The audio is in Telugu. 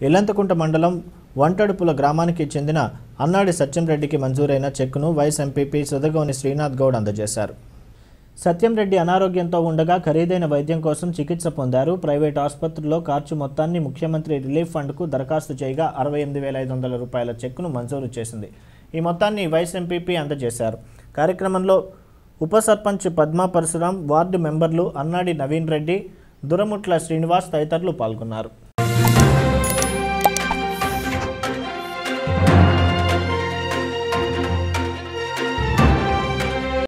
ఇల్లంతకుంట మండలం వంటడుపుల గ్రామానికి చెందిన అన్నాడి సత్యంరెడ్డికి మంజూరైన చెక్కును వైస్ ఎంపీపీ సుదగోని శ్రీనాథ్ గౌడ్ అందజేశారు. సత్యంరెడ్డి అనారోగ్యంతో ఉండగా ఖరీదైన వైద్యం కోసం చికిత్స పొందారు. ప్రైవేట్ ఆసుపత్రిలో ఖర్చు మొత్తాన్ని ముఖ్యమంత్రి రిలీఫ్ ఫండ్కు దరఖాస్తు చేయగా అరవై ఎనిమిది వేల ఐదు వందల రూపాయల చెక్కును మంజూరు చేసింది. ఈ మొత్తాన్ని వైస్ ఎంపీపీ అందజేశారు. కార్యక్రమంలో ఉప సర్పంచ్ పద్మా పరశురాం వార్డు మెంబర్లు అన్నాడి నవీన్ రెడ్డి దురముట్ల శ్రీనివాస్ తదితరులు పాల్గొన్నారు.